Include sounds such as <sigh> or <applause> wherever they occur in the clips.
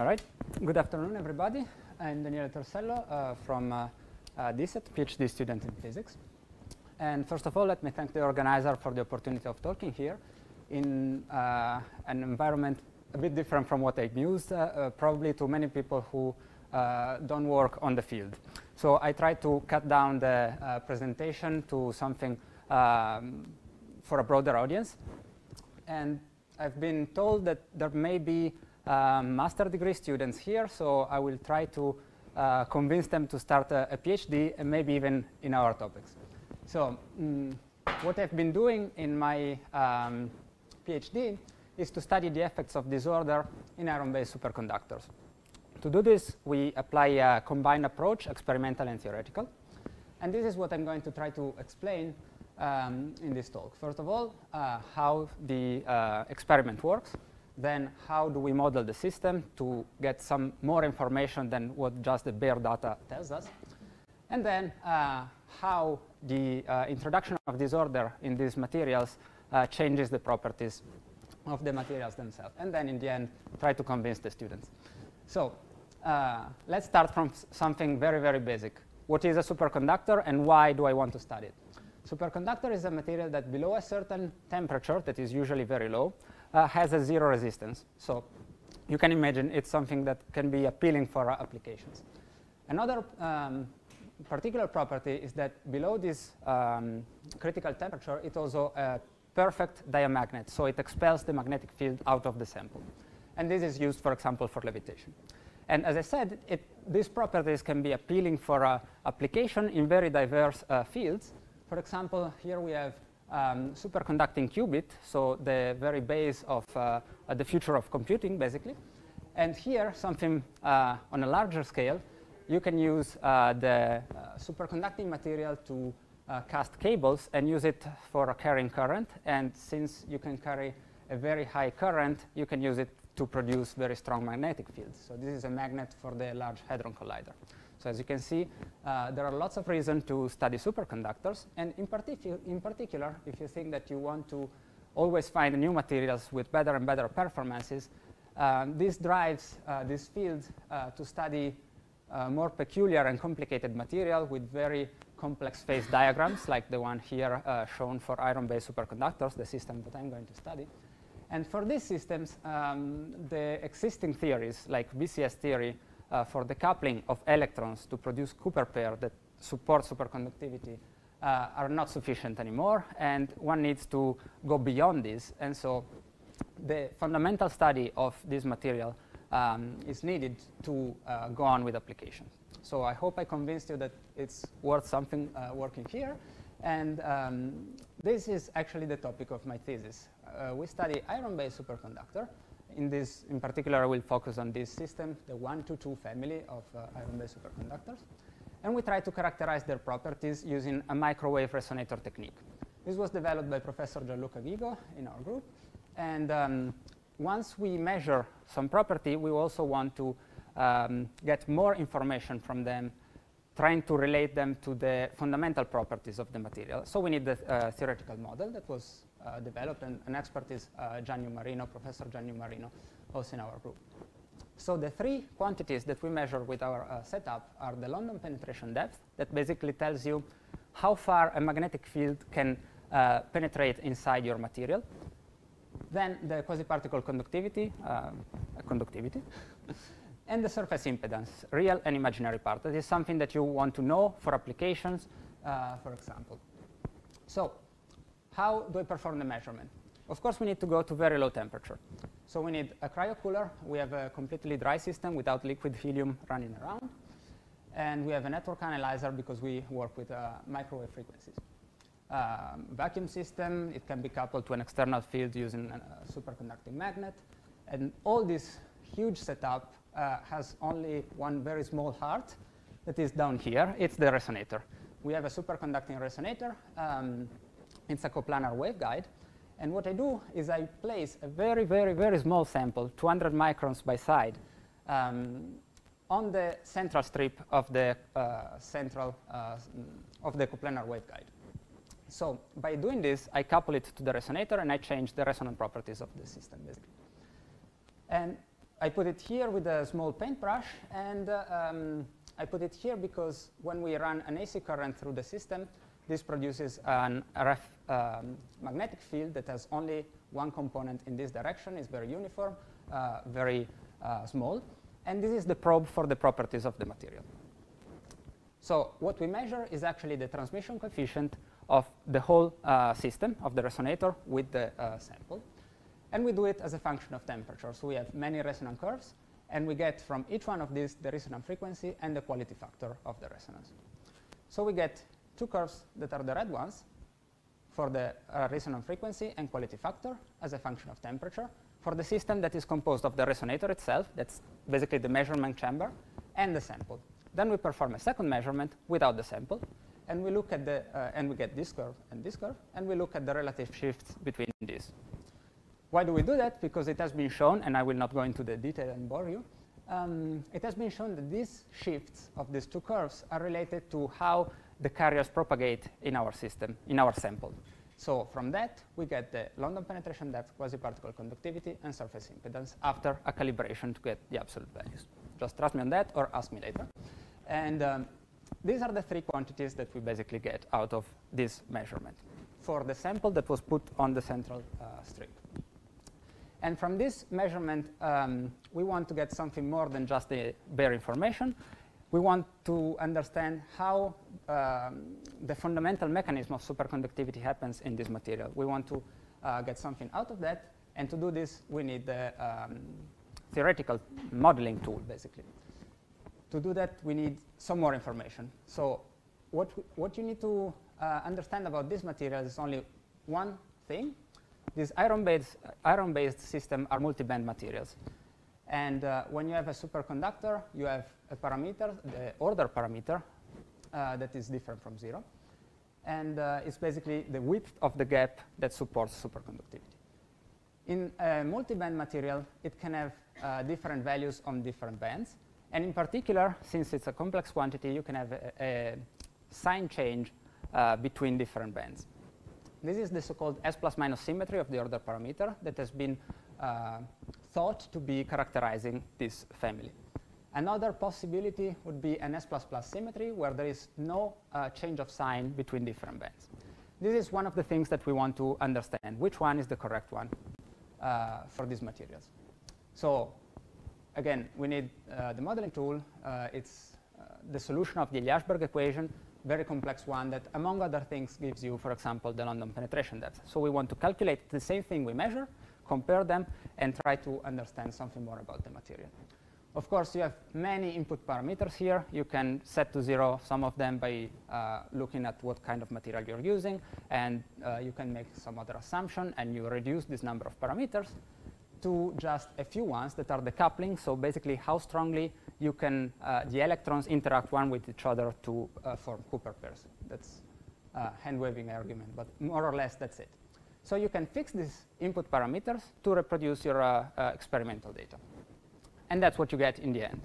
All right. Good afternoon, everybody. I'm Daniele Torsello uh, from uh, uh, DISAT, PhD student in physics. And first of all, let me thank the organizer for the opportunity of talking here in uh, an environment a bit different from what I'm used, uh, uh, probably to many people who uh, don't work on the field. So I try to cut down the presentation to something um, for a broader audience. And I've been told that there may be um, master degree students here, so I will try to uh, convince them to start a, a, PhD and maybe even in our topics. So mm, what I've been doing in my um, PhD is to study the effects of disorder in iron-based superconductors. To do this, we apply a combined approach, experimental and theoretical. And this is what I'm going to try to explain um, in this talk. First of all, uh, how the uh, experiment works. Then how do we model the system to get some more information than what just the bare data tells us. And then uh, how the uh, introduction of disorder in these materials uh, changes the properties of the materials themselves. And then in the end, try to convince the students. So uh, let's start from something very, very basic. What is a superconductor and why do I want to study it? Superconductor is a material that below a certain temperature, that is usually very low, uh, has a zero resistance. So you can imagine it's something that can be appealing for uh, applications. Another um, particular property is that below this um, critical temperature, it also a perfect diamagnet. So it expels the magnetic field out of the sample. And this is used, for example, for levitation. And as I said, it, these properties can be appealing for uh, application in very diverse uh, fields. For example, here we have um, superconducting qubit, so the very base of uh, the future of computing, basically. And here, something uh, on a larger scale, you can use uh, the uh, superconducting material to uh, cast cables and use it for carrying current. And since you can carry a very high current, you can use it to produce very strong magnetic fields. So this is a magnet for the Large Hadron Collider. So as you can see, uh, there are lots of reasons to study superconductors. And in, particu in particular, if you think that you want to always find new materials with better and better performances, um, this drives uh, this field uh, to study uh, more peculiar and complicated material with very complex phase diagrams, like the one here uh, shown for iron-based superconductors, the system that I'm going to study. And for these systems, um, the existing theories, like BCS theory, uh, for the coupling of electrons to produce Cooper pair that support superconductivity uh, are not sufficient anymore, and one needs to go beyond this. And so the fundamental study of this material um, is needed to uh, go on with applications. So I hope I convinced you that it's worth something uh, working here. And um, this is actually the topic of my thesis. Uh, we study iron-based superconductor in this, in particular, I will focus on this system, the 122 family of uh, iron-based superconductors. And we try to characterize their properties using a microwave resonator technique. This was developed by Professor Gianluca Ghigo in our group. And um, once we measure some property, we also want to um, get more information from them, trying to relate them to the fundamental properties of the material. So we need the uh, theoretical model that was developed, and an expert is uh, Gianni Ummarino, Professor Gianni Ummarino, also in our group. So the three quantities that we measure with our uh, setup are the London penetration depth, that basically tells you how far a magnetic field can uh, penetrate inside your material. Then the quasi-particle conductivity, uh, conductivity, <laughs> and the surface impedance, real and imaginary part. That is something that you want to know for applications, uh, for example. So how do I perform the measurement? Of course, we need to go to very low temperature. So we need a cryocooler. We have a completely dry system without liquid helium running around. And we have a network analyzer because we work with uh, microwave frequencies. Um, vacuum system, it can be coupled to an external field using a superconducting magnet. And all this huge setup uh, has only one very small heart that is down here. It's the resonator. We have a superconducting resonator. Um, it's a coplanar waveguide. And what I do is I place a very, very, very small sample, 200 microns by side, um, on the central strip of the uh, central uh, of the coplanar waveguide. So by doing this, I couple it to the resonator and I change the resonant properties of the system, basically. And I put it here with a small paintbrush, and uh, um, I put it here because when we run an AC current through the system, this produces an RF um, magnetic field that has only one component in this direction. is very uniform, uh, very uh, small. And this is the probe for the properties of the material. So what we measure is actually the transmission coefficient of the whole uh, system of the resonator with the uh, sample. And we do it as a function of temperature. So we have many resonant curves, and we get from each one of these the resonant frequency and the quality factor of the resonance. So we get two curves that are the red ones for the uh, resonance frequency and quality factor as a function of temperature for the system that is composed of the resonator itself, that's basically the measurement chamber, and the sample. Then we perform a second measurement without the sample, and we look at the, uh, and we get this curve and this curve, and we look at the relative shifts between these. Why do we do that? Because it has been shown, and I will not go into the detail and bore you, um, it has been shown that these shifts of these two curves are related to how the carriers propagate in our system, in our sample. So from that, we get the London penetration depth, quasi-particle conductivity, and surface impedance after a calibration to get the absolute values. Just trust me on that or ask me later. And um, these are the three quantities that we basically get out of this measurement for the sample that was put on the central uh, strip. And from this measurement, um, we want to get something more than just the bare information. We want to understand how um, the fundamental mechanism of superconductivity happens in this material. We want to uh, get something out of that. And to do this, we need the um, theoretical modeling tool, basically. To do that, we need some more information. So what, what you need to uh, understand about this material is only one thing. These iron-based iron -based systems are multi-band materials. And uh, when you have a superconductor, you have a parameter, the order parameter, uh, that is different from zero. And uh, it's basically the width of the gap that supports superconductivity. In a multi-band material, it can have uh, different values on different bands. And in particular, since it's a complex quantity, you can have a, a sign change uh, between different bands. This is the so-called S plus minus symmetry of the order parameter that has been uh, thought to be characterizing this family. Another possibility would be an S++ plus symmetry where there is no uh, change of sign between different bands. This is one of the things that we want to understand, which one is the correct one uh, for these materials. So again, we need uh, the modeling tool. Uh, it's uh, the solution of the Eliashberg equation very complex one that, among other things, gives you, for example, the London penetration depth. So we want to calculate the same thing we measure, compare them, and try to understand something more about the material. Of course, you have many input parameters here. You can set to zero some of them by uh, looking at what kind of material you're using, and uh, you can make some other assumption, and you reduce this number of parameters to just a few ones that are the coupling, so basically how strongly you can, uh, the electrons interact one with each other to uh, form Cooper pairs. That's a hand-waving argument, but more or less that's it. So you can fix these input parameters to reproduce your uh, uh, experimental data. And that's what you get in the end.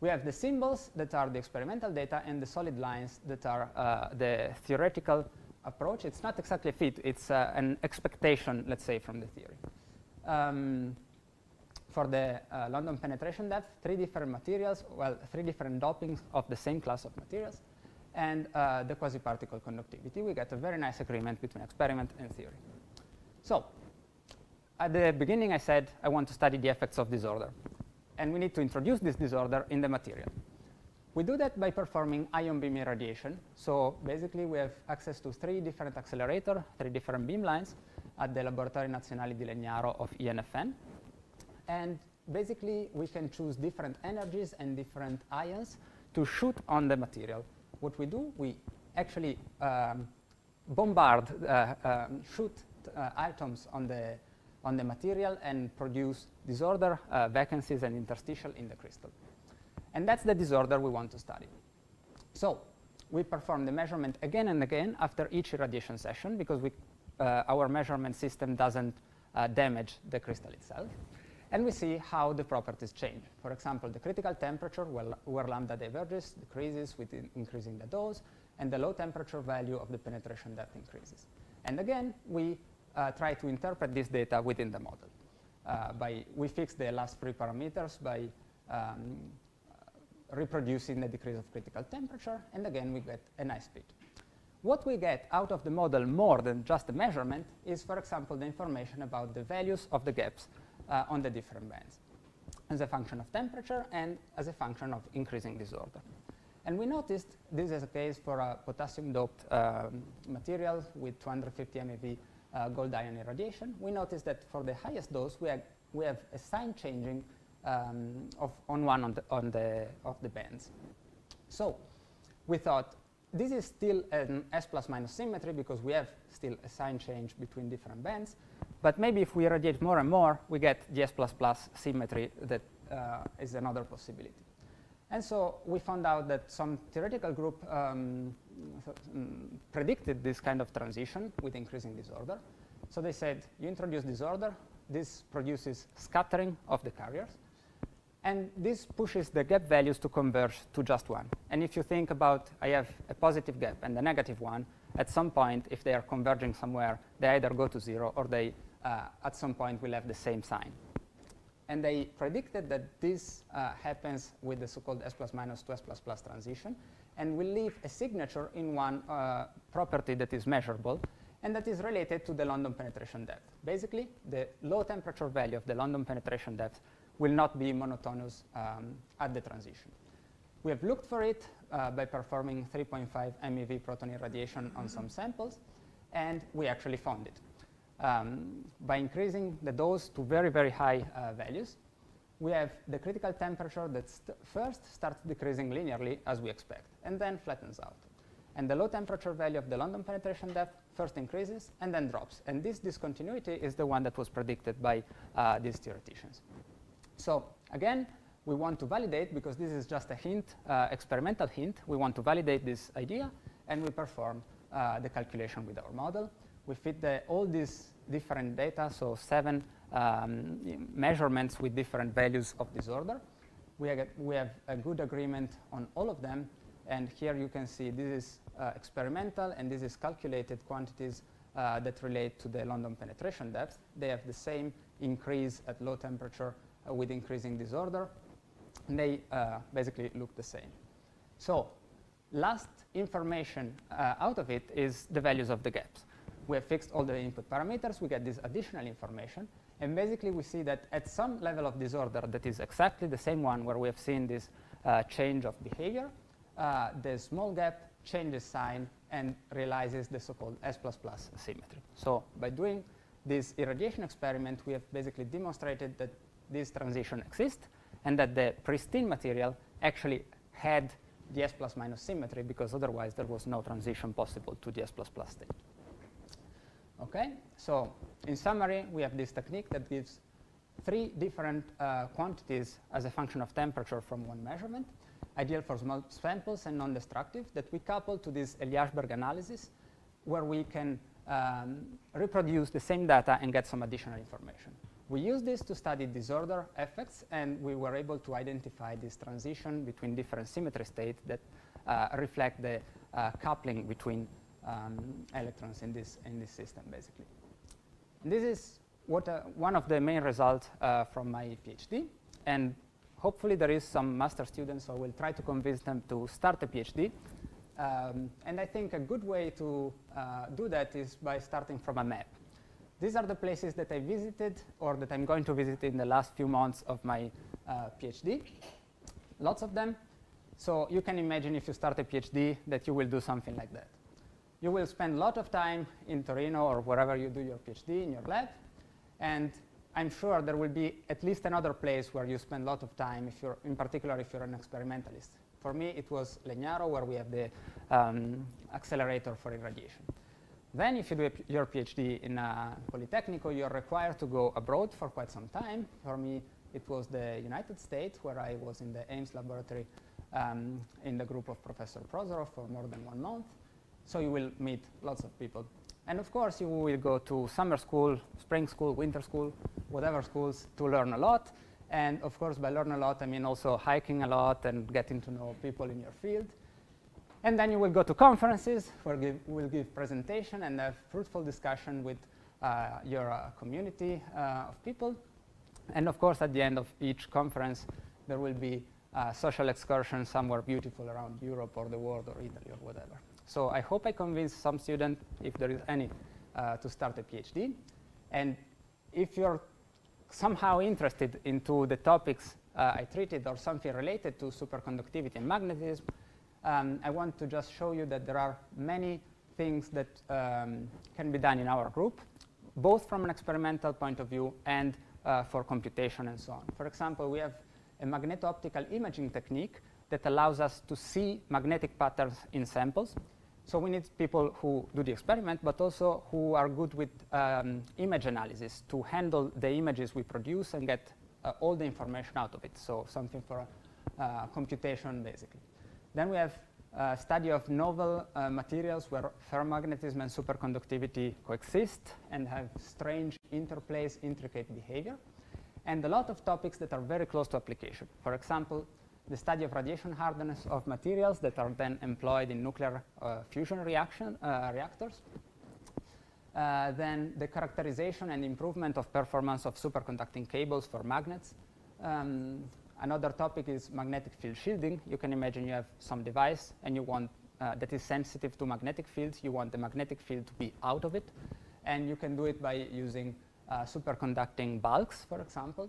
We have the symbols that are the experimental data and the solid lines that are uh, the theoretical approach. It's not exactly a fit. It's uh, an expectation, let's say, from the theory um, for the uh, London penetration depth, three different materials, well, three different dopings of the same class of materials, and uh, the quasi-particle conductivity. We get a very nice agreement between experiment and theory. So at the beginning, I said I want to study the effects of disorder. And we need to introduce this disorder in the material. We do that by performing ion beam irradiation. So basically, we have access to three different accelerators, three different beam lines, at the Laboratori Nazionali di Legnaro of INFN. And basically, we can choose different energies and different ions to shoot on the material. What we do, we actually um, bombard, uh, um, shoot uh, atoms on the, on the material and produce disorder, uh, vacancies, and interstitial in the crystal. And that's the disorder we want to study. So we perform the measurement again and again after each irradiation session because we uh, our measurement system doesn't uh, damage the crystal itself. And we see how the properties change. For example, the critical temperature, where, where lambda diverges, decreases with in increasing the dose, and the low temperature value of the penetration depth increases. And again, we uh, try to interpret this data within the model. Uh, by, we fix the last three parameters by um, reproducing the decrease of critical temperature, and again, we get a nice fit. What we get out of the model more than just the measurement is, for example, the information about the values of the gaps uh, on the different bands as a function of temperature and as a function of increasing disorder. And we noticed this is a case for a potassium-doped um, material with 250 MeV uh, gold ion irradiation. We notice that for the highest dose, we we have a sign changing um, of on one on the, on the, of the bands. So we thought this is still an S plus minus symmetry because we have still a sign change between different bands. But maybe if we irradiate more and more, we get the S plus plus symmetry that uh, is another possibility. And so we found out that some theoretical group um, predicted this kind of transition with increasing disorder. So they said, you introduce disorder, this produces scattering of the carriers. And this pushes the gap values to converge to just one. And if you think about, I have a positive gap and a negative one, at some point, if they are converging somewhere, they either go to zero or they, uh, at some point, will have the same sign. And they predicted that this uh, happens with the so-called S plus minus to S plus plus transition and will leave a signature in one uh, property that is measurable and that is related to the London penetration depth. Basically, the low temperature value of the London penetration depth will not be monotonous um, at the transition. We have looked for it uh, by performing 3.5 MeV proton irradiation on some samples, and we actually found it. Um, by increasing the dose to very, very high uh, values, we have the critical temperature that st first starts decreasing linearly as we expect, and then flattens out. And the low temperature value of the London penetration depth first increases and then drops. And this discontinuity is the one that was predicted by uh, these theoreticians. So again, we want to validate, because this is just a hint, uh, experimental hint, we want to validate this idea, and we perform uh, the calculation with our model. We fit the, all these different data, so seven um, measurements with different values of disorder. We, have, we have a good agreement on all of them, and here you can see this is uh, experimental, and this is calculated quantities uh, that relate to the London penetration depth. They have the same increase at low temperature uh, with increasing disorder. And they uh, basically look the same. So last information uh, out of it is the values of the gaps. We have fixed all the input parameters. We get this additional information. And basically, we see that at some level of disorder that is exactly the same one where we have seen this uh, change of behavior, uh, the small gap changes sign and realizes the so-called S++ plus symmetry. So by doing this irradiation experiment, we have basically demonstrated that this transition exists and that the pristine material actually had the S plus minus symmetry because otherwise there was no transition possible to the S plus plus state. Okay, so in summary, we have this technique that gives three different uh, quantities as a function of temperature from one measurement, ideal for small samples and non-destructive, that we couple to this Eliashberg analysis where we can um, reproduce the same data and get some additional information. We use this to study disorder effects, and we were able to identify this transition between different symmetry states that uh, reflect the uh, coupling between um, electrons in this, in this system, basically. And this is what, uh, one of the main results uh, from my PhD, and hopefully there is some master students, so we'll try to convince them to start a PhD. Um, and I think a good way to uh, do that is by starting from a map. These are the places that I visited or that I'm going to visit in the last few months of my uh, PhD. Lots of them. So you can imagine if you start a PhD that you will do something like that. You will spend a lot of time in Torino or wherever you do your PhD in your lab. And I'm sure there will be at least another place where you spend a lot of time, if you're, in particular if you're an experimentalist. For me, it was Legnaro, where we have the um, accelerator for irradiation. Then if you do your PhD in a Politecnico, you're required to go abroad for quite some time. For me, it was the United States, where I was in the Ames laboratory um, in the group of Professor Prozorov for more than one month. So you will meet lots of people. And of course, you will go to summer school, spring school, winter school, whatever schools to learn a lot. And of course, by learn a lot, I mean also hiking a lot and getting to know people in your field. And then you will go to conferences where we will give presentation and have fruitful discussion with uh, your uh, community uh, of people. And of course, at the end of each conference, there will be a social excursion somewhere beautiful around Europe or the world or Italy or whatever. So I hope I convinced some student, if there is any, uh, to start a PhD. And if you're somehow interested into the topics uh, I treated or something related to superconductivity and magnetism, um, I want to just show you that there are many things that um, can be done in our group, both from an experimental point of view and uh, for computation and so on. For example, we have a magneto-optical imaging technique that allows us to see magnetic patterns in samples. So we need people who do the experiment, but also who are good with um, image analysis to handle the images we produce and get uh, all the information out of it. So something for uh, computation, basically. Then we have a study of novel uh, materials where ferromagnetism and superconductivity coexist and have strange interplays, intricate behavior, and a lot of topics that are very close to application. For example, the study of radiation hardness of materials that are then employed in nuclear uh, fusion reaction, uh, reactors. Uh, then the characterization and improvement of performance of superconducting cables for magnets. Um, another topic is magnetic field shielding. You can imagine you have some device and you want uh, that is sensitive to magnetic fields. You want the magnetic field to be out of it. And you can do it by using uh, superconducting bulks, for example.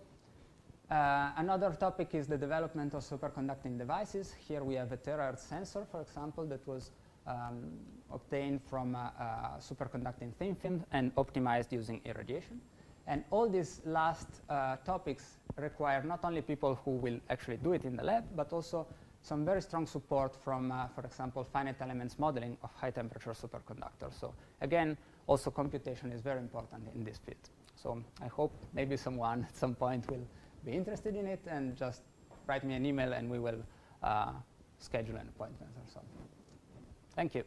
Uh, another topic is the development of superconducting devices. Here we have a terahertz sensor, for example, that was um, obtained from a, superconducting thin film and optimized using irradiation. And all these last uh, topics require not only people who will actually do it in the lab, but also some very strong support from, uh, for example, finite elements modeling of high temperature superconductors. So again, also computation is very important in this field. So I hope maybe someone <laughs> at some point will be interested in it and just write me an email and we will uh, schedule an appointment or something. Thank you.